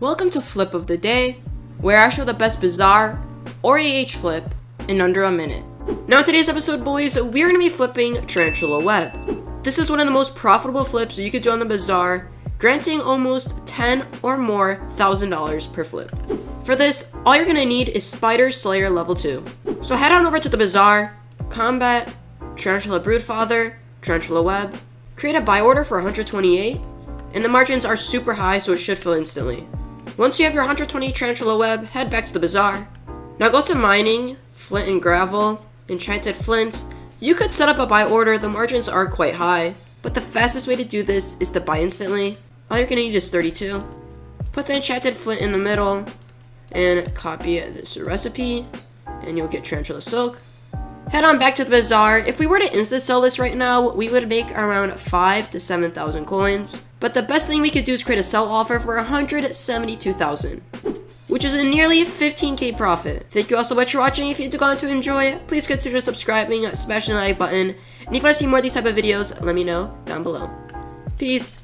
Welcome to Flip of the Day, where I show the best bazaar or AH flip in under a minute. Now in today's episode, boys, we're going to be flipping Tarantula Web. This is one of the most profitable flips you could do on the Bazaar, granting almost 10 or more thousand dollars per flip. For this, all you're going to need is Spider Slayer level 2. So head on over to the Bazaar, Combat, Tarantula Broodfather, Tarantula Web, create a buy order for 128, and the margins are super high so it should fill instantly. Once you have your 120 Tarantula Web, head back to the Bazaar. Now go to Mining, Flint and Gravel, Enchanted Flint. You could set up a buy order, the margins are quite high, but the fastest way to do this is to buy instantly. All you're gonna need is 32. Put the Enchanted Flint in the middle, and copy this recipe, and you'll get Tarantula Silk. Head on back to the bazaar. If we were to insta sell this right now, we would make around 5 to 7,000 coins. But the best thing we could do is create a sell offer for 172,000 which is a nearly 15k profit. Thank you all so much for watching. If you did going to enjoy, please consider subscribing, smashing the like button, and if you want to see more of these type of videos, let me know down below. Peace.